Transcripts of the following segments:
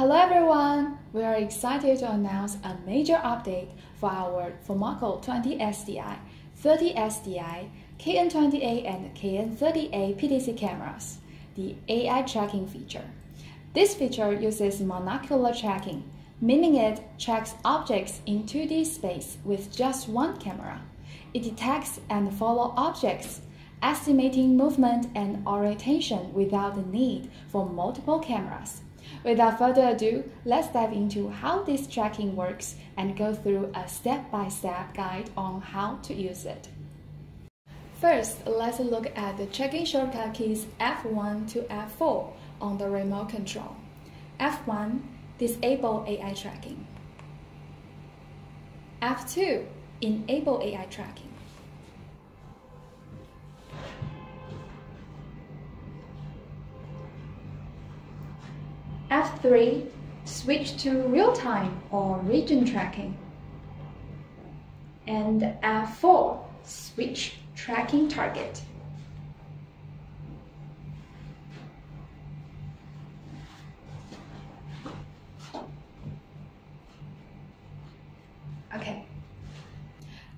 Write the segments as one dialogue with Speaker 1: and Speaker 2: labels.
Speaker 1: Hello everyone! We are excited to announce a major update for our FoMaKo 20 SDI, 30 SDI, KN20A and KN30A PTZ cameras, the AI tracking feature. This feature uses monocular tracking, meaning it tracks objects in 2D space with just one camera. It detects and follows objects, estimating movement and orientation without the need for multiple cameras. Without further ado, let's dive into how this tracking works and go through a step-by-step -step guide on how to use it. First, let's look at the tracking shortcut keys F1 to F4 on the remote control. F1, disable AI tracking. F2, enable AI tracking. F3, switch to real-time or region tracking. And F4, switch tracking target. Okay.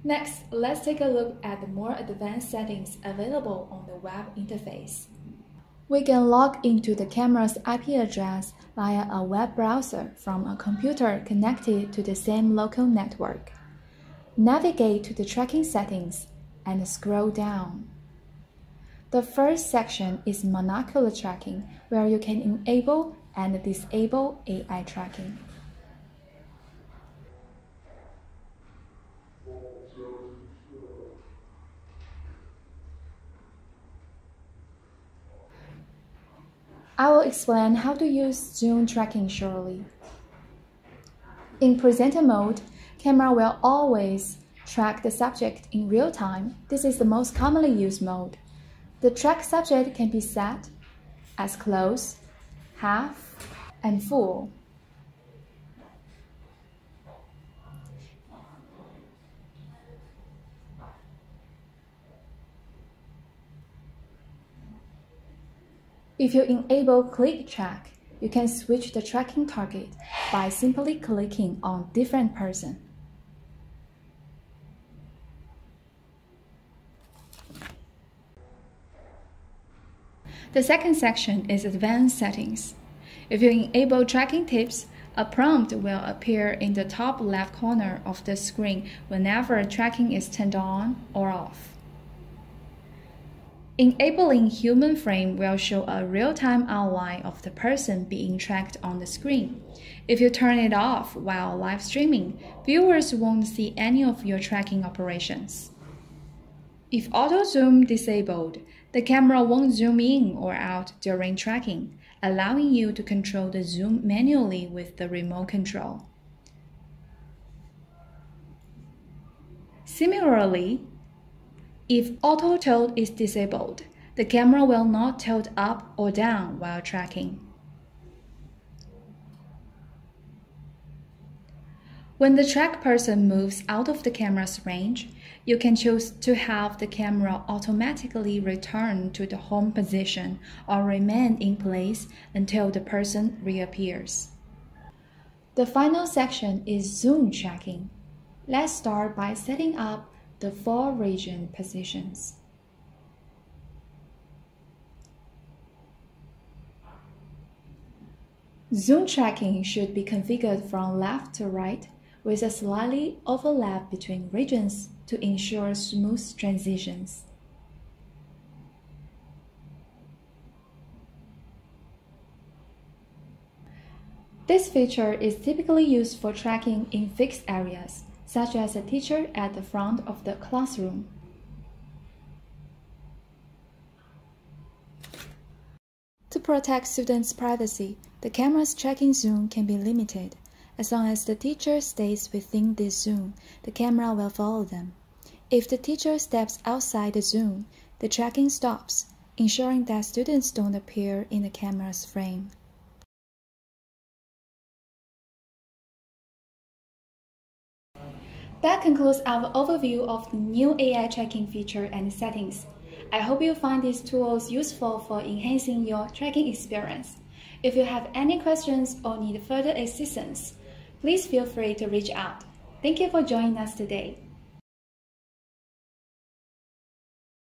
Speaker 1: Next, let's take a look at the more advanced settings available on the web interface. We can log into the camera's IP address via a web browser from a computer connected to the same local network. Navigate to the tracking settings and scroll down. The first section is monocular tracking, where you can enable and disable AI tracking. I will explain how to use zoom tracking shortly. In presenter mode, camera will always track the subject in real time. This is the most commonly used mode. The track subject can be set as close, half, and full. If you enable Click Track, you can switch the tracking target by simply clicking on different person. The second section is Advanced Settings. If you enable tracking tips, a prompt will appear in the top left corner of the screen whenever tracking is turned on or off. Enabling human frame will show a real-time outline of the person being tracked on the screen. If you turn it off while live streaming, viewers won't see any of your tracking operations. If auto zoom disabled, the camera won't zoom in or out during tracking, allowing you to control the zoom manually with the remote control. Similarly, if auto tilt is disabled, the camera will not tilt up or down while tracking. When the track person moves out of the camera's range, you can choose to have the camera automatically return to the home position or remain in place until the person reappears. The final section is zoom tracking. Let's start by setting up the four region positions. Zoom tracking should be configured from left to right with a slightly overlap between regions to ensure smooth transitions. This feature is typically used for tracking in fixed areas such as a teacher at the front of the classroom. To protect students' privacy, the camera's tracking zoom can be limited. As long as the teacher stays within this zoom, the camera will follow them. If the teacher steps outside the zoom, the tracking stops, ensuring that students don't appear in the camera's frame. That concludes our overview of the new AI tracking feature and settings. I hope you find these tools useful for enhancing your tracking experience. If you have any questions or need further assistance, please feel free to reach out. Thank you for joining us today.